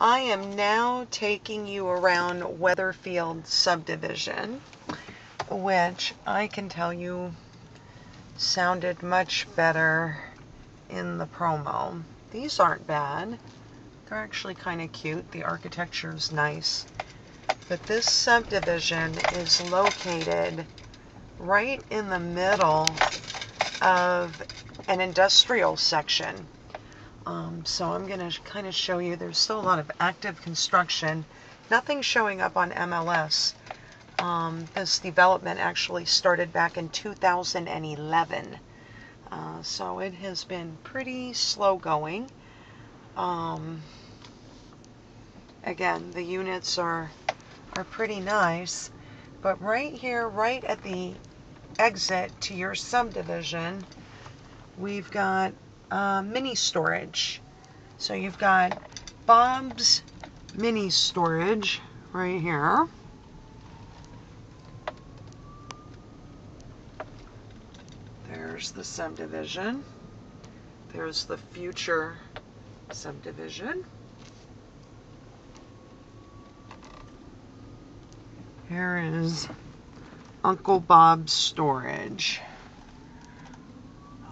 I am now taking you around Weatherfield subdivision, which I can tell you sounded much better in the promo. These aren't bad. They're actually kind of cute. The architecture is nice. But this subdivision is located right in the middle of an industrial section. Um, so I'm going to kind of show you, there's still a lot of active construction. Nothing showing up on MLS. Um, this development actually started back in 2011. Uh, so it has been pretty slow going. Um, again, the units are, are pretty nice. But right here, right at the exit to your subdivision, we've got uh, mini storage. So you've got Bob's mini storage right here. There's the subdivision. There's the future subdivision. Here is Uncle Bob's storage.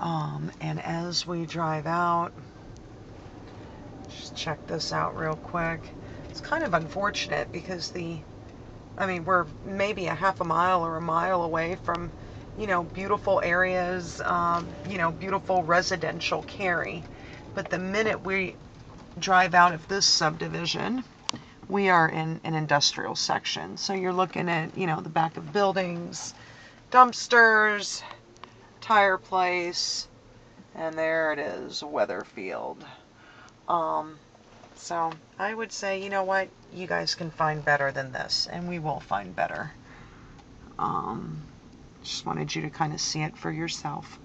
Um, and as we drive out, just check this out real quick. It's kind of unfortunate because the, I mean, we're maybe a half a mile or a mile away from, you know, beautiful areas, um, you know, beautiful residential Cary. But the minute we drive out of this subdivision, we are in an industrial section. So you're looking at, you know, the back of buildings, dumpsters, tire place, and there it is, Weatherfield. Um, so I would say, you know what, you guys can find better than this, and we will find better. Um, just wanted you to kind of see it for yourself.